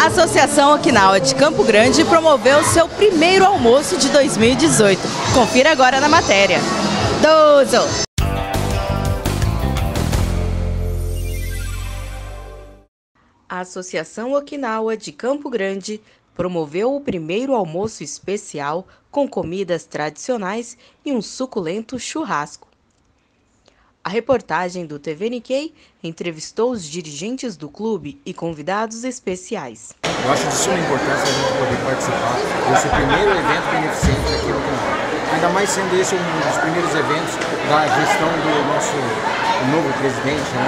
A Associação Okinawa de Campo Grande promoveu seu primeiro almoço de 2018. Confira agora na matéria. Dozo! A Associação Okinawa de Campo Grande promoveu o primeiro almoço especial com comidas tradicionais e um suculento churrasco. A reportagem do TV entrevistou os dirigentes do clube e convidados especiais. Eu acho de suma importância a gente poder participar desse primeiro evento beneficente aqui no canal. Ainda mais sendo esse um dos primeiros eventos da gestão do nosso novo presidente, né,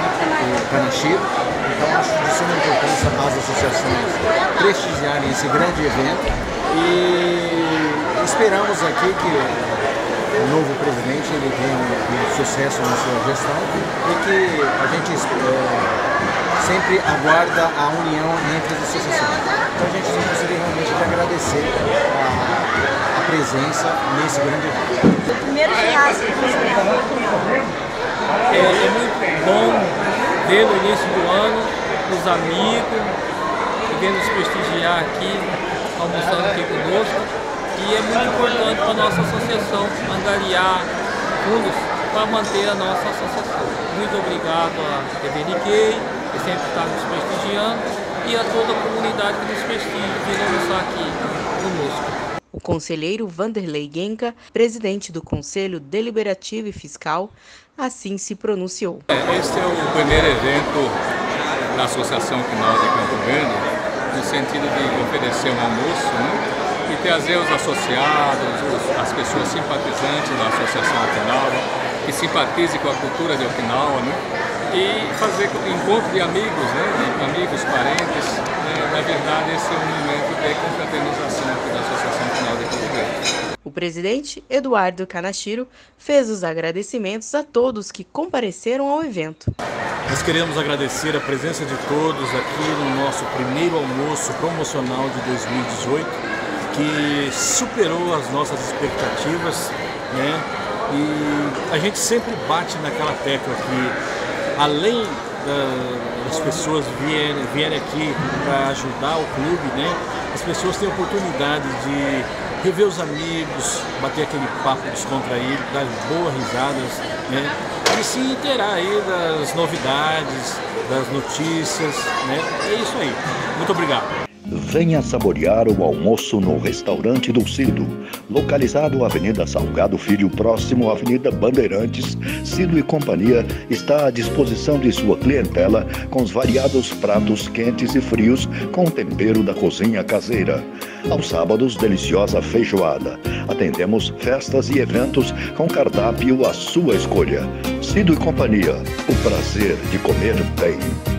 o Kanashiro. Então acho de suma importância as associações prestigiarem esse grande evento e esperamos aqui que o novo presidente ele tenha um, um, sucesso na sua gestão e que a gente é, sempre aguarda a união entre as associações. Então a gente só gostaria realmente de agradecer a, a presença nesse grande evento. O primeiro é, é muito bom ver no início do ano os amigos, que nos prestigiar aqui, almoçando aqui conosco e é muito importante para a nossa associação angariar fundos para manter a nossa associação. Muito obrigado à TV Nikkei, que sempre está nos prestigiando, e a toda a comunidade que nos prestigia, que está aqui conosco. O conselheiro Vanderlei Genka, presidente do Conselho Deliberativo e Fiscal, assim se pronunciou. Este é o primeiro evento da Associação Quinal de Campo Grande, no sentido de oferecer um almoço, né? E trazer os associados, os, as pessoas simpatizantes da Associação Okinawa, que simpatize com a cultura de Okinawa, né? e fazer encontro de amigos, né? de amigos, parentes. Né? Na verdade, esse é um momento de confraternização aqui da Associação Okinawa de Portugal. O presidente Eduardo Kanashiro fez os agradecimentos a todos que compareceram ao evento. Nós queremos agradecer a presença de todos aqui no nosso primeiro almoço promocional de 2018 que superou as nossas expectativas, né? E a gente sempre bate naquela tecla que além da, das pessoas vierem, vierem aqui para ajudar o clube, né? As pessoas têm a oportunidade de rever os amigos, bater aquele papo descontraído, dar boas risadas, né? E se inteirar aí das novidades, das notícias, né? É isso aí. Muito obrigado. Venha saborear o almoço no Restaurante do Cido, localizado na Avenida Salgado Filho, próximo à Avenida Bandeirantes. Cido e Companhia está à disposição de sua clientela com os variados pratos quentes e frios com tempero da cozinha caseira. Aos sábados, deliciosa feijoada. Atendemos festas e eventos com cardápio à sua escolha. Cido e Companhia, o prazer de comer bem.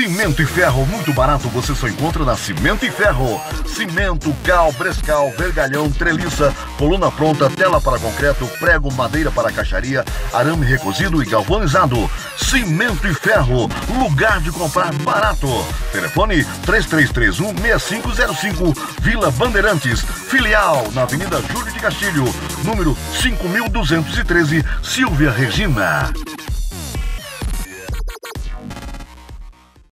Cimento e ferro muito barato você só encontra na Cimento e Ferro. Cimento, cal, brescal, vergalhão, treliça, coluna pronta, tela para concreto, prego, madeira para caixaria, arame recozido e galvanizado. Cimento e Ferro, lugar de comprar barato. Telefone 3331-6505, Vila Bandeirantes, filial na Avenida Júlio de Castilho, número 5213, Silvia Regina.